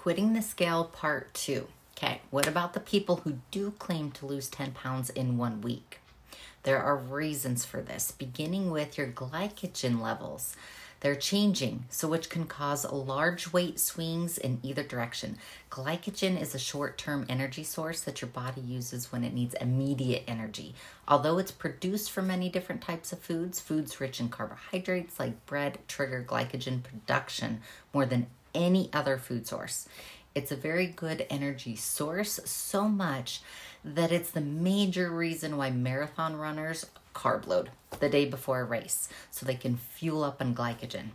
Quitting the scale part two. Okay, what about the people who do claim to lose 10 pounds in one week? There are reasons for this, beginning with your glycogen levels. They're changing, so which can cause large weight swings in either direction. Glycogen is a short term energy source that your body uses when it needs immediate energy. Although it's produced from many different types of foods, foods rich in carbohydrates like bread trigger glycogen production more than any other food source. It's a very good energy source, so much that it's the major reason why marathon runners carb load the day before a race so they can fuel up on glycogen.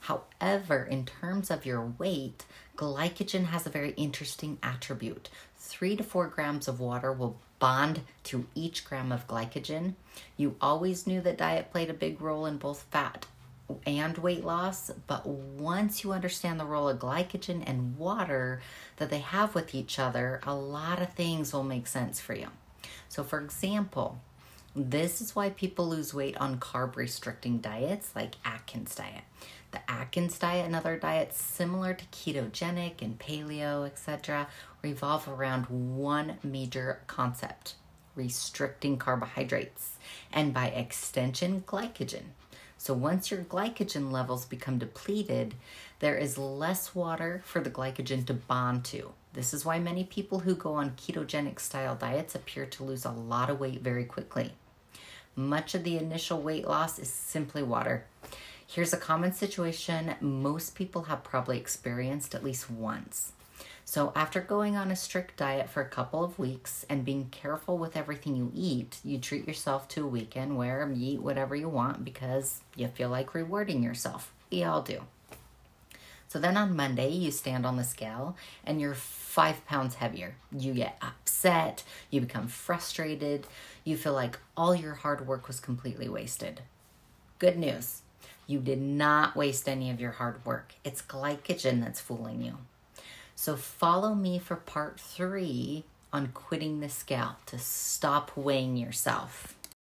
However, in terms of your weight, glycogen has a very interesting attribute. Three to four grams of water will bond to each gram of glycogen. You always knew that diet played a big role in both fat and weight loss, but once you understand the role of glycogen and water that they have with each other, a lot of things will make sense for you. So, for example, this is why people lose weight on carb restricting diets like Atkins diet. The Atkins diet and other diets similar to ketogenic and paleo, etc., revolve around one major concept restricting carbohydrates and by extension glycogen. So once your glycogen levels become depleted, there is less water for the glycogen to bond to. This is why many people who go on ketogenic style diets appear to lose a lot of weight very quickly. Much of the initial weight loss is simply water. Here's a common situation most people have probably experienced at least once. So, after going on a strict diet for a couple of weeks and being careful with everything you eat, you treat yourself to a weekend where you eat whatever you want because you feel like rewarding yourself. We all do. So then on Monday, you stand on the scale and you're five pounds heavier. You get upset, you become frustrated, you feel like all your hard work was completely wasted. Good news you did not waste any of your hard work. It's glycogen that's fooling you. So follow me for part three on quitting the scale to stop weighing yourself.